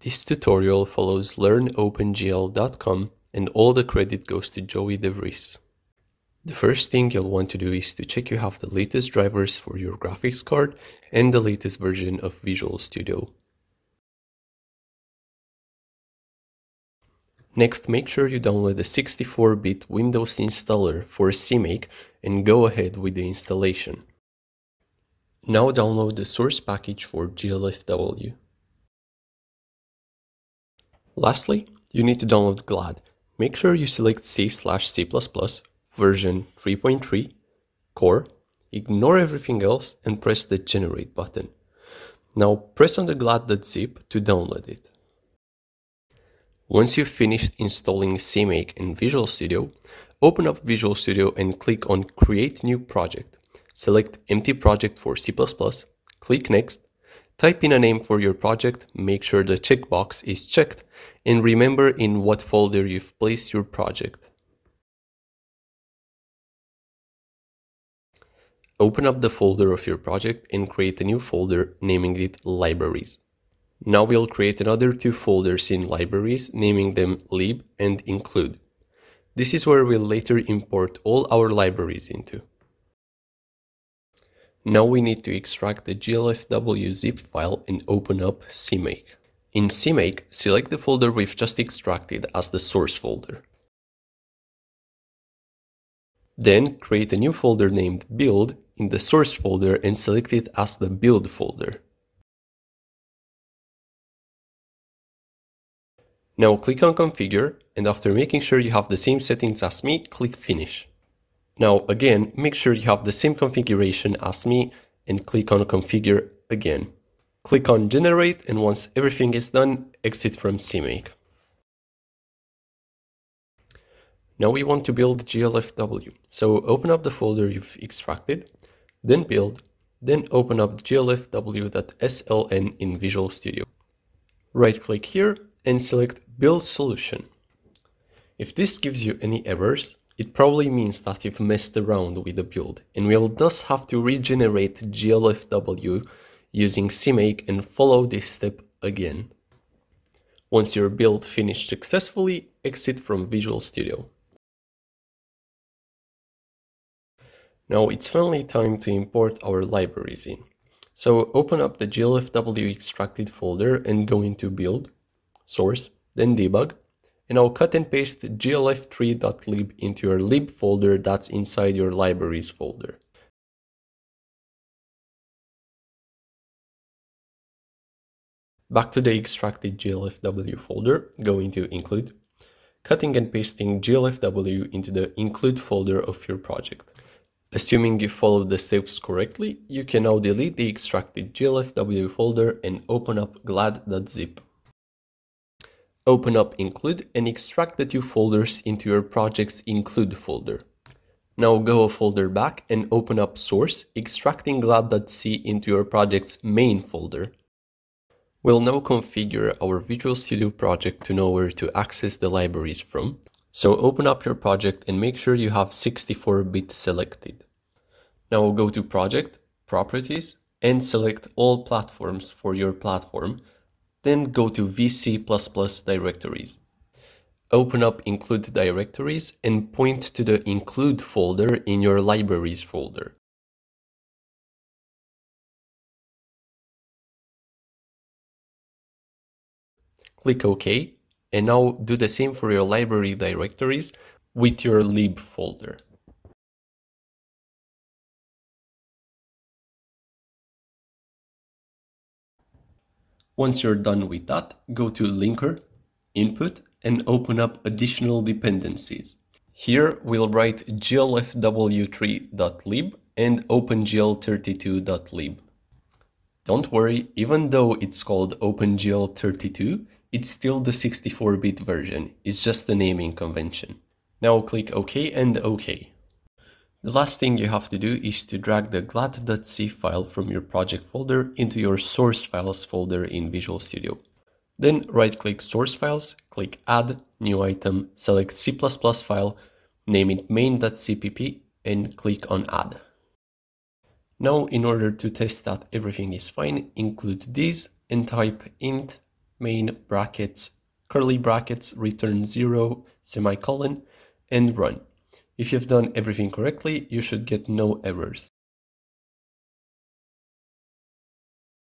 This tutorial follows learnopengl.com and all the credit goes to Joey DeVries. The first thing you'll want to do is to check you have the latest drivers for your graphics card and the latest version of Visual Studio. Next, make sure you download the 64-bit Windows installer for CMake and go ahead with the installation. Now download the source package for GLFW. Lastly, you need to download GLAD. Make sure you select C slash C++ version 3.3 core, ignore everything else and press the generate button. Now press on the glad.zip to download it. Once you've finished installing CMake and Visual Studio, open up Visual Studio and click on Create New Project. Select Empty Project for C++, click Next, type in a name for your project, make sure the checkbox is checked, and remember in what folder you've placed your project. Open up the folder of your project and create a new folder naming it Libraries. Now we'll create another two folders in libraries, naming them lib and include. This is where we'll later import all our libraries into. Now we need to extract the glfw zip file and open up CMake. In CMake, select the folder we've just extracted as the source folder. Then create a new folder named build in the source folder and select it as the build folder. Now click on configure and after making sure you have the same settings as me, click finish. Now again, make sure you have the same configuration as me and click on configure again. Click on generate and once everything is done, exit from CMake. Now we want to build GLFW. So open up the folder you've extracted, then build, then open up glfw.sln in Visual Studio. Right click here and select Build Solution. If this gives you any errors, it probably means that you've messed around with the build and we'll thus have to regenerate GLFW using CMake and follow this step again. Once your build finished successfully, exit from Visual Studio. Now it's finally time to import our libraries in. So open up the GLFW extracted folder and go into build source, then debug, and I'll cut and paste glfw3.lib into your lib folder that's inside your libraries folder. Back to the extracted glfw folder, go into include, cutting and pasting glfw into the include folder of your project. Assuming you followed the steps correctly, you can now delete the extracted glfw folder and open up glad.zip. Open up include and extract the two folders into your project's include folder. Now go a folder back and open up source, extracting glad.c into your project's main folder. We'll now configure our Visual Studio project to know where to access the libraries from. So open up your project and make sure you have 64-bit selected. Now go to Project, Properties, and select all platforms for your platform then go to VC++ directories. Open up include directories and point to the include folder in your libraries folder. Click OK and now do the same for your library directories with your lib folder. Once you're done with that, go to linker, input, and open up additional dependencies. Here we'll write glfw3.lib and opengl32.lib. Don't worry, even though it's called OpenGL32, it's still the 64-bit version, it's just a naming convention. Now click OK and OK. The last thing you have to do is to drag the glad.c file from your project folder into your source files folder in Visual Studio. Then right-click Source Files, click Add, New Item, select C++ file, name it main.cpp, and click on Add. Now, in order to test that everything is fine, include this and type int main brackets, curly brackets, return 0, semicolon, and run. If you've done everything correctly, you should get no errors.